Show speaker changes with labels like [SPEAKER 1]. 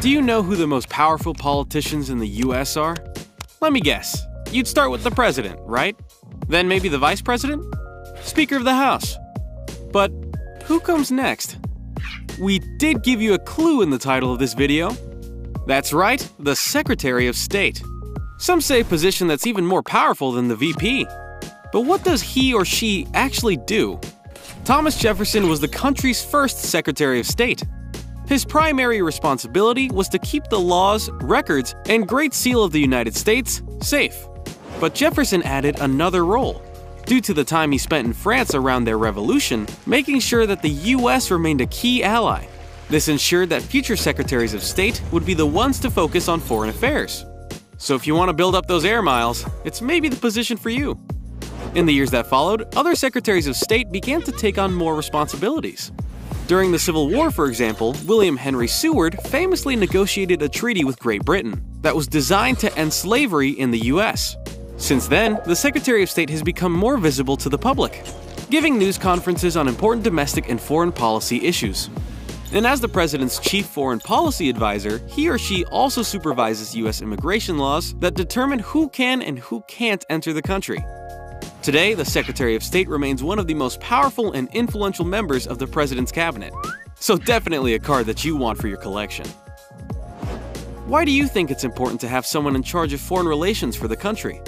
[SPEAKER 1] Do you know who the most powerful politicians in the US are? Let me guess. You'd start with the president, right? Then maybe the vice president? Speaker of the House. But who comes next? We did give you a clue in the title of this video. That's right, the Secretary of State. Some say position that's even more powerful than the VP. But what does he or she actually do? Thomas Jefferson was the country's first Secretary of State. His primary responsibility was to keep the laws, records, and Great Seal of the United States safe. But Jefferson added another role. Due to the time he spent in France around their revolution, making sure that the US remained a key ally. This ensured that future secretaries of state would be the ones to focus on foreign affairs. So if you want to build up those air miles, it's maybe the position for you. In the years that followed, other secretaries of state began to take on more responsibilities. During the Civil War, for example, William Henry Seward famously negotiated a treaty with Great Britain that was designed to end slavery in the US. Since then, the Secretary of State has become more visible to the public, giving news conferences on important domestic and foreign policy issues. And as the President's chief foreign policy advisor, he or she also supervises US immigration laws that determine who can and who can't enter the country. Today, the Secretary of State remains one of the most powerful and influential members of the President's cabinet. So definitely a card that you want for your collection. Why do you think it's important to have someone in charge of foreign relations for the country?